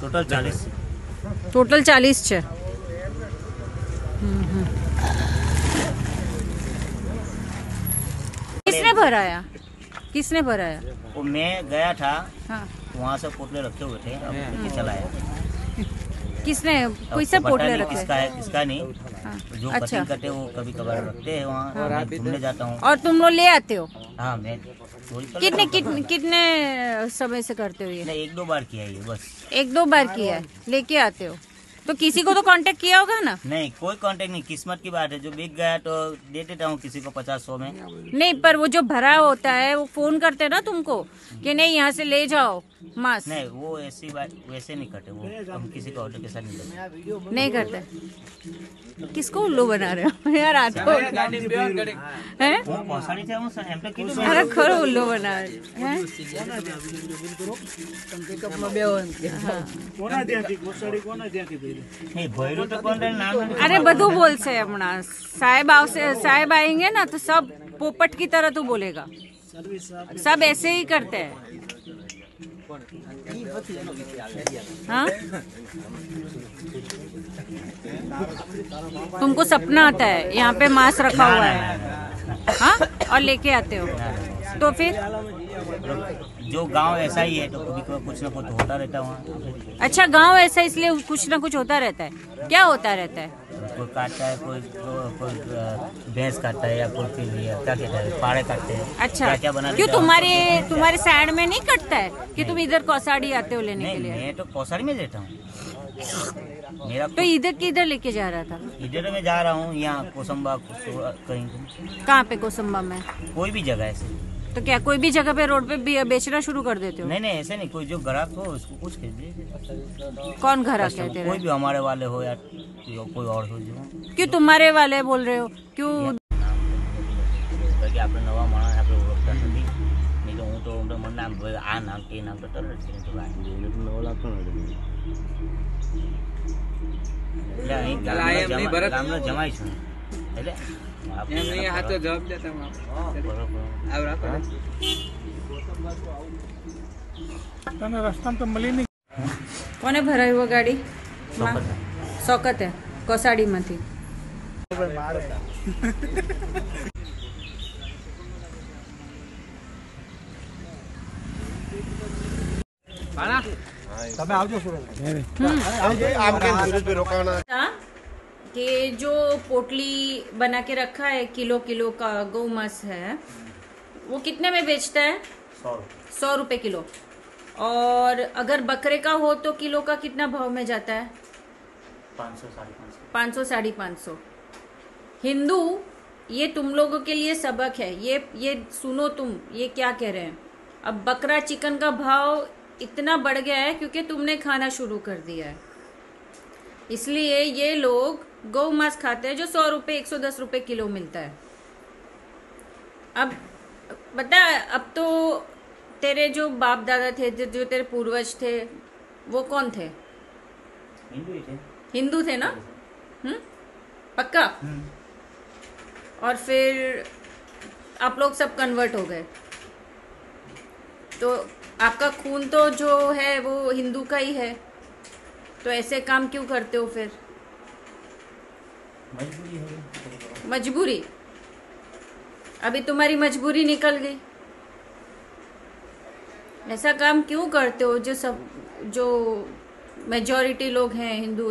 Total चालीस total चालीस है किसने भराया? किसने भराया? वो मैं गया था हाँ। वहाँ से पोटले रखे हुए थे अब लेके चला आया किसने? कोई तो से पोटले रखे? किसका है किसका नहीं। हाँ, जो अच्छा। करते वो कभी कभार रखते हैं वहाँ। मैं घूमने जाता हूँ। और तुम लोग ले आते हो? हाँ मैं कितने कितने कितने समय से करते हो ये? एक दो बार किया ये बस। एक दो बार किया है। लेके आते हो? तो किसी को तो कांटेक्ट किया होगा ना? नहीं कोई कांटेक्ट नहीं किस्मत की बात है। जो बिक गया तो दे देता हूँ किसी को पचास सौ में। नहीं पर वो जो भरा होता है वो फ़ोन करते हैं ना तुमको कि नहीं यहाँ से ले जाओ मास्क। नहीं वो ऐसी बात वैसे नहीं करते वो हम किसी को ऑर्डर के साथ नहीं करते। नहीं करते। किसको उल्लू बना रहे हो? यार आज तो हैं? पहुँचानी चाहिए सर एम पे कीધું અરે ખરો ઉલ્લુ બનાવે હે નહીં ભયરું તો કોણ નામ નથી અરે બધું બોલશે હમણાં સાહેબ આવશે સાહેબ आएंगे ना तो सब पोपट की तरह तू बोलेगा सब ऐसे ही करते हैं हाँ तुमको सपना आता है यहाँ पे मास्क रखा हुआ है हाँ और लेके आते हो तो फिर जो गाँव ऐसा ही है तो कभी कभी कुछ ना कुछ होता रहता है वहाँ। अच्छा गाँव ऐसा इसलिए कुछ ना कुछ होता रहता है। क्या होता रहता है? कोई काटता है कोई कोई भैंस काटता है या कोई फिर क्या कहता है पाड़े काटते हैं। अच्छा क्या क्या बना क्यों तुम्हारे तुम्हारे साइड में नहीं कटता है कि तुम इधर कौसाड़ी आते हो लेने के लिए? मैं तो कौसारी में रहता हूँ। मेरा तो इधर किधर लेके जा रहा था? इधर मैं जा रहा हूँ यहाँ कोसम्बा कहीं कहाँ पे कोसम्बा में? कोई भी जगह ऐसे। तो क्या कोई भी जगह पे रोड पे भी- बेचना शुरू कर देते हो नहीं नहीं ऐसे नहीं कोई जो ग्राहक हो उसको कुछ खरीद दीजिए कौन घर आ कहते कोई रहे भी हमारे वाले हो या यो- कोई और हो जो क्यों तुम्हारे वाले बोल रहे हो क्यों બાકી આપણે નવા માણસ આપણે ઓળખતા નથી નહીં તો હું તો અમને મને નામ ભાઈ આ નામ તે નામ તો તરત જ કીધું ભાઈ. એટલે અહીં એટલે આ એમ ગામનો નહીં, જમા- ભરત? ગામનો જમાઈ છું એટલે આપણે એમ નહીં આ તો જવાબ દેતા હું બરોબર. આવ રાખો કોને ભરાયું ગાડી સોકત હે કોસાડી માંથી था कि जो पोटली बना के रखा है किलो किलो का गौमस है वो कितने में बेचता है? सौ रुपये किलो। और अगर बकरे का हो तो किलो का कितना भाव में जाता है? पाँच सौ साढ़े पाँच सौ। हिंदू ये तुम लोगों के लिए सबक है। ये ये सुनो तुम ये क्या कह रहे हैं? अब बकरा चिकन का भाव इतना बढ़ गया है क्योंकि तुमने खाना शुरू कर दिया है। इसलिए ये लोग गौ मांस खाते हैं जो सौ रुपये एक सौ दस रुपये किलो मिलता है। अब बता अब तो तेरे जो बाप दादा थे जो तेरे पूर्वज थे वो कौन थे? हिंदू थे। हिंदू थे ना? हम्म? पक्का? हम्म। और फिर आप लोग सब कन्वर्ट हो गए। तो आपका खून तो जो है वो हिंदू का ही है। तो ऐसे काम क्यों करते हो फिर? मजबूरी मजबूरी? अभी तुम्हारी मजबूरी निकल गई। ऐसा काम क्यों करते हो जो सब, जो मेजोरिटी लोग हैं, हिंदू